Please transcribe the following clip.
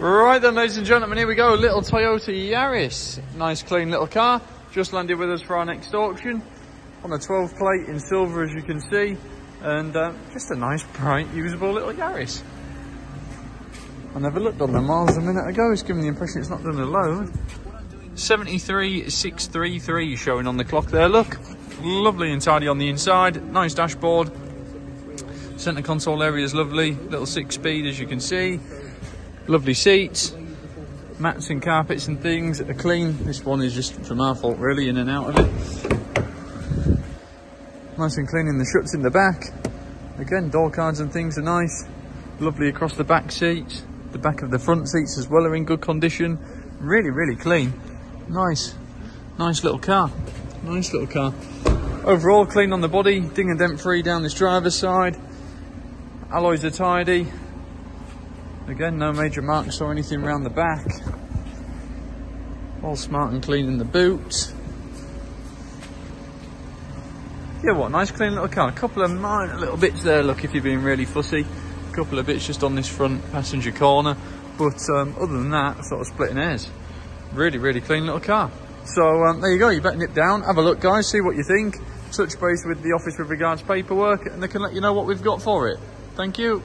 Right then, ladies and gentlemen, here we go. Little Toyota Yaris. Nice, clean little car. Just landed with us for our next auction. On a 12 plate in silver, as you can see. And uh, just a nice, bright, usable little Yaris. I never looked on the miles a minute ago. It's giving the impression it's not done a load. 73633 showing on the clock there, look. Lovely and tidy on the inside. Nice dashboard. Centre console area is lovely. Little six speed, as you can see. Lovely seats, mats and carpets and things are clean. This one is just from our fault really, in and out of it. Nice and clean in the shuts in the back. Again, door cards and things are nice. Lovely across the back seats. The back of the front seats as well are in good condition. Really, really clean. Nice, nice little car. Nice little car. Overall, clean on the body, ding and dent free down this driver's side. Alloys are tidy, Again, no major marks or anything around the back. All smart and clean in the boot. Yeah, what a nice clean little car. A couple of minor little bits there, look, if you're being really fussy. A couple of bits just on this front passenger corner. But um, other than that, sort of splitting hairs. Really, really clean little car. So um, there you go, you better nip down, have a look guys, see what you think. Touch base with the office with regards paperwork and they can let you know what we've got for it. Thank you.